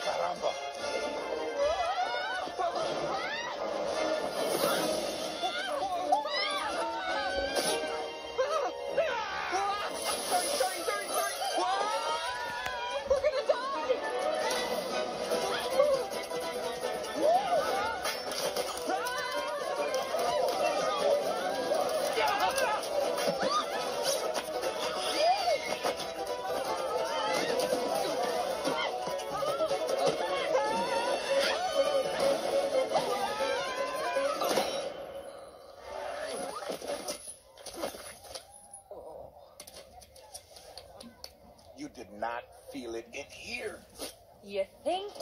caramba. Sorry, You did not feel it in here. You think?